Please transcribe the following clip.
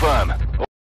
confirm.